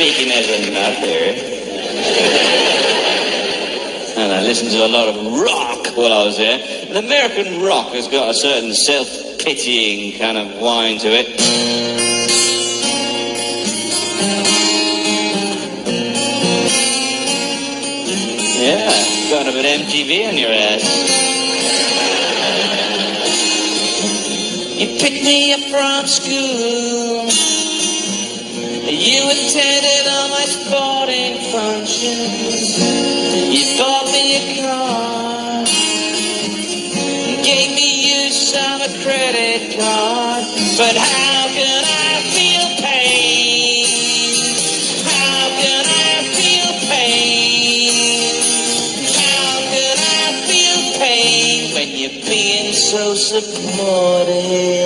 speaking as I'm a mother. And I listened to a lot of rock while I was there. And American rock has got a certain self-pitying kind of whine to it. Yeah, got a bit MTV on your ass. You picked me up from school. You attended all my sporting functions. You bought me a car. Gave me use of a credit card. But how can I feel pain? How can I feel pain? How can I feel pain when you're being so supportive?